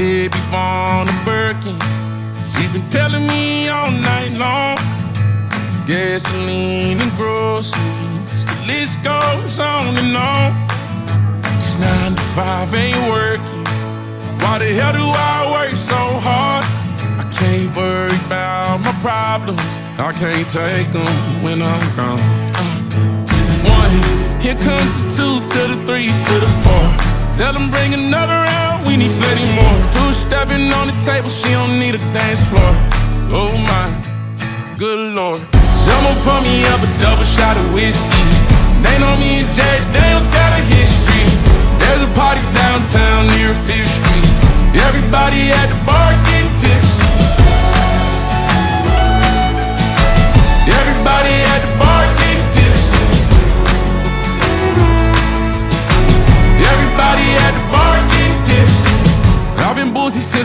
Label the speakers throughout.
Speaker 1: baby born a Birkin. She's been telling me all night long. Gasoline and groceries, the list goes on and on. It's nine to five, ain't working. Why the hell do I work so hard? I can't worry about my problems. I can't take them when I'm gone. Uh, one, here comes the two to the three to. Tell them bring another round, we need plenty more. Two stepping on the table, she don't need a dance floor. Oh my, good lord. Someone pour me up a double shot of whiskey. They know me and Jack Daniel's got a history.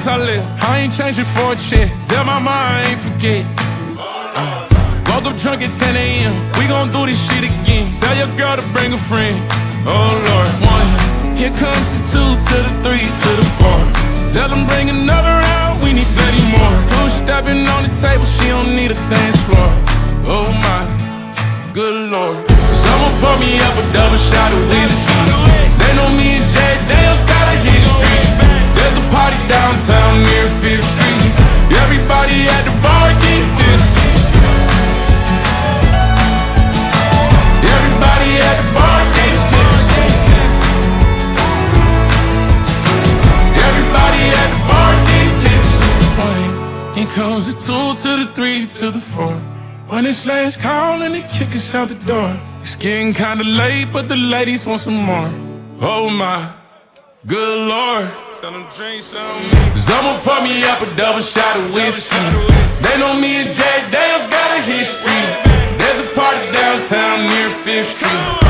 Speaker 1: Since I left. I ain't changing for a check. Tell my mom I ain't forget. Uh, woke up drunk at 10 a.m. We gon' do this shit again. Tell your girl to bring a friend. Oh Lord, one. Here comes the two to the three to the four. Tell them bring another round. We need plenty more. Two stepping on the table. She don't need a dance floor. Oh my, good lord. Someone pour me up a double shot of whiskey. Comes the two to the three to the four. When it's last call and they kick us out the door. It's getting kinda late, but the ladies want some more. Oh my, good lord. Tell them drink some. Someone pour me up a double shot of whiskey. They know me and Jack Daniel's got a history. There's a party downtown near Fifth Street.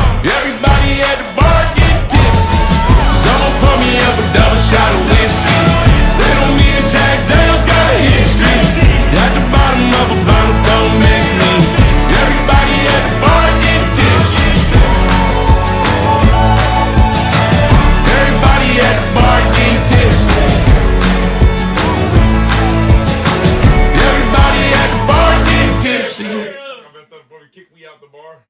Speaker 1: kick me out the bar?